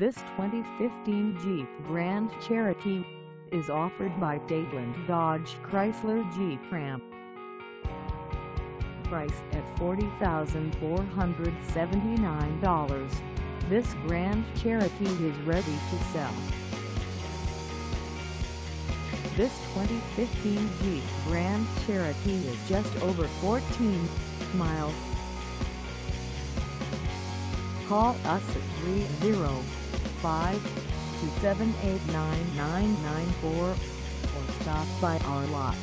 This 2015 Jeep Grand Cherokee is offered by Dadeland Dodge Chrysler Jeep Ram. Price at $40,479, this Grand Cherokee is ready to sell. This 2015 Jeep Grand Cherokee is just over 14 miles. Call us at 305-278-9994 or stop by our lot.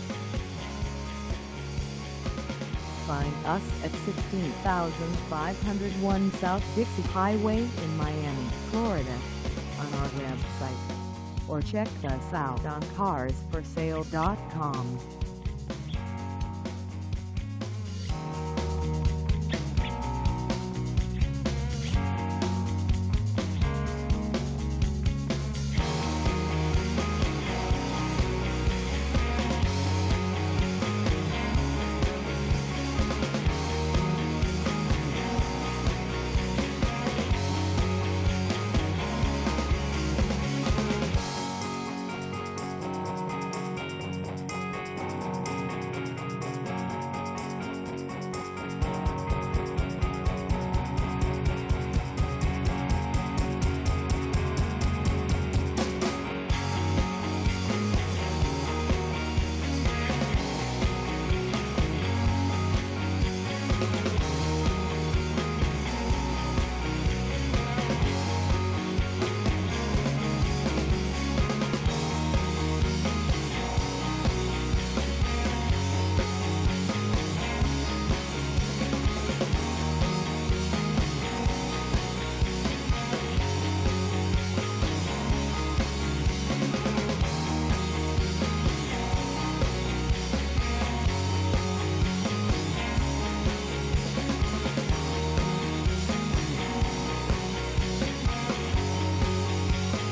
Find us at 16501 South Dixie Highway in Miami, Florida on our website or check us out on carsforsale.com.